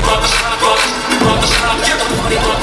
party, pop the shot, pop the shot, get the party, pop